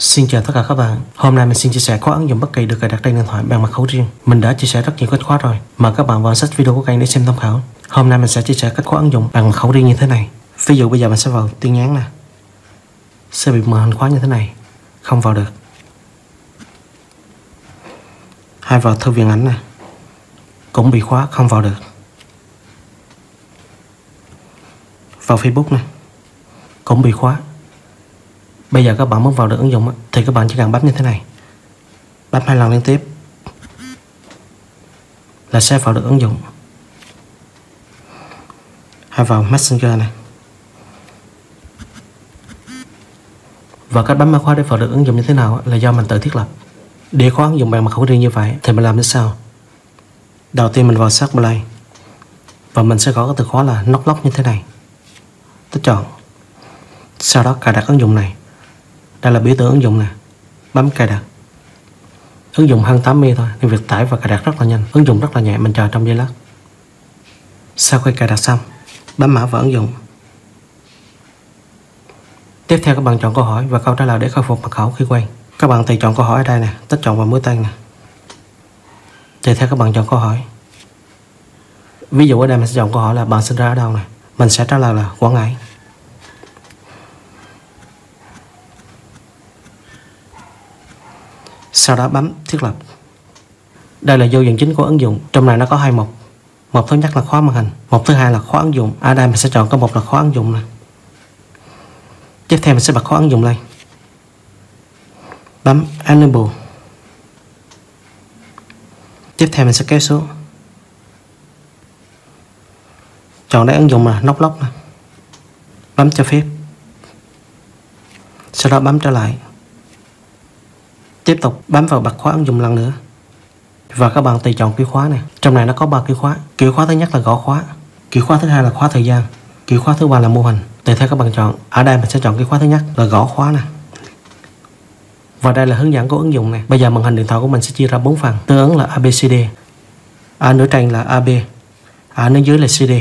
Xin chào tất cả các bạn. Hôm nay mình xin chia sẻ khóa ứng dụng bất kỳ được cài đặt trên điện thoại bằng mật khẩu riêng. Mình đã chia sẻ rất nhiều cách khóa rồi. Mời các bạn vào sách video của kênh để xem tham khảo. Hôm nay mình sẽ chia sẻ cách khóa ứng dụng bằng mật khẩu riêng như thế này. Ví dụ bây giờ mình sẽ vào tin nhắn nè. Sẽ bị mờ hình khóa như thế này. Không vào được. Hay vào thư viện ảnh nè. Cũng bị khóa, không vào được. Vào Facebook nè. Cũng bị khóa Bây giờ các bạn muốn vào được ứng dụng thì các bạn chỉ cần bấm như thế này. Bấm hai lần liên tiếp là sẽ vào được ứng dụng. Hay vào Messenger này. Và cách bấm mã khóa để vào được ứng dụng như thế nào là do mình tự thiết lập. Để khóa ứng dụng bằng mật khẩu riêng như vậy, thì mình làm như sau. Đầu tiên mình vào search play và mình sẽ gõ cái từ khóa là knock lock như thế này. Tôi chọn. Sau đó cài đặt ứng dụng này đây là biểu tượng ứng dụng nè. Bấm cài đặt. Ứng dụng hơn 80 thôi nên việc tải và cài đặt rất là nhanh, ứng dụng rất là nhẹ, mình chờ trong giây lát. Sau khi cài đặt xong, bấm mã vào ứng dụng. Tiếp theo, các bạn chọn câu hỏi và câu trả lời để khôi phục mật khẩu khi quay các bạn tùy chọn câu hỏi ở đây nè, tích chọn vào mũi tên nè. Tùy theo, các bạn chọn câu hỏi. Ví dụ ở đây mình sẽ chọn câu hỏi là bạn sinh ra ở đâu nè? Mình sẽ trả lời là Quảng Ngãi. Sau đó bấm thiết lập. Đây là giao diện chính của ứng dụng. Trong này nó có hai mục. Một thứ nhất là khóa màn hình. Một thứ hai là khóa ứng dụng. Ở đây, mình sẽ chọn có một là khóa ứng dụng này tiếp theo mình sẽ bật khóa ứng dụng lên. Bấm enable. Tiếp theo mình sẽ kéo xuống. Chọn đáy ứng dụng là nóc lóc này bấm cho phép. Sau đó bấm trở lại tiếp tục bấm vào bật khóa ứng dụng lần nữa. Và các bạn tùy chọn cái khóa này. Trong này nó có ba cái khóa. Kiểu khóa thứ nhất là gõ khóa. Kiểu khóa thứ hai là khóa thời gian. Kiểu khóa thứ ba là mô hình. Tùy theo các bạn chọn. Ở đây mình sẽ chọn cái khóa thứ nhất là gõ khóa nè và đây là hướng dẫn của ứng dụng này. Bây giờ màn hình điện thoại của mình sẽ chia ra bốn phần. Tương ứng là ABCD ở nửa trên là AB ở nửa dưới là CD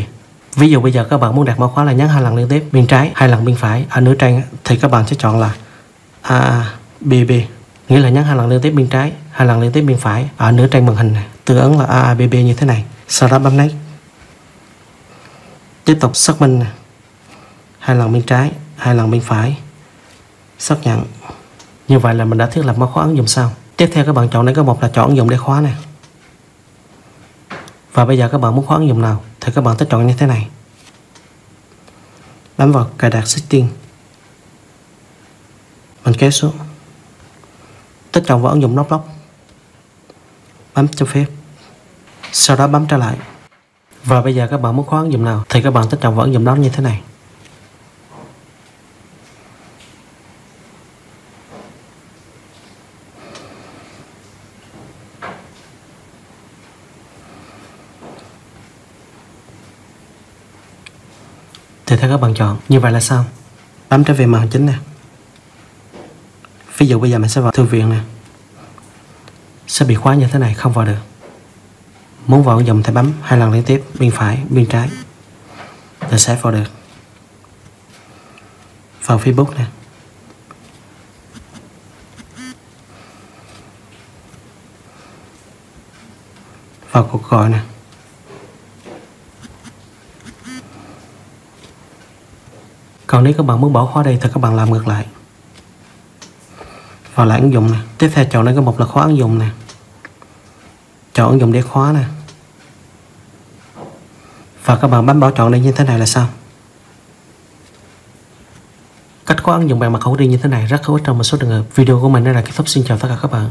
ví dụ bây giờ các bạn muốn đặt mã khóa là nhấn hai lần liên tiếp, bên trái hai lần bên phải. Ở nửa trên thì các bạn sẽ chọn là a b b nghĩa là nhấn hai lần liên tiếp bên trái, hai lần liên tiếp bên phải, ở nửa trang màn hình này. Tương ứng là AABB như thế này. Sau đó bấm next tiếp tục xác minh hai lần bên trái, hai lần bên phải. Xác nhận. Như vậy là mình đã thiết lập mã khóa ứng dụng xong. Tiếp theo các bạn chọn đây có một là chọn ứng dụng để khóa này. Và bây giờ các bạn muốn khóa ứng dụng nào thì các bạn tích chọn như thế này. Bấm vào cài đặt setting. Mình kéo xuống tích chọn vào ứng dụng nóc bấm cho phép. Sau đó bấm trở lại. Và bây giờ các bạn muốn khóa ứng dụng nào thì các bạn tích chọn vào ứng dụng đó như thế này. Thì theo các bạn chọn. Như vậy là xong. bấm trở về màn hình chính nè ví dụ bây giờ mình sẽ vào thư viện nè. Sẽ bị khóa như thế này, không vào được. Muốn vào dòng thì bấm hai lần liên tiếp, bên phải, bên trái. Là sẽ vào được. Vào Facebook nè. Vào cuộc gọi nè. Còn nếu các bạn muốn bỏ khóa đây thì các bạn làm ngược lại vào lại ứng dụng này tiếp theo chọn đây cái mục là khóa ứng dụng này chọn ứng dụng để khóa nè. Và các bạn bấm bảo chọn lên như thế này là sao? Cách khóa ứng dụng bằng mật khẩu đi như thế này rất hữu ích trong một số trường hợp. Video của mình đây là kết thúc. Xin chào tất cả các bạn.